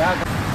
Yeah.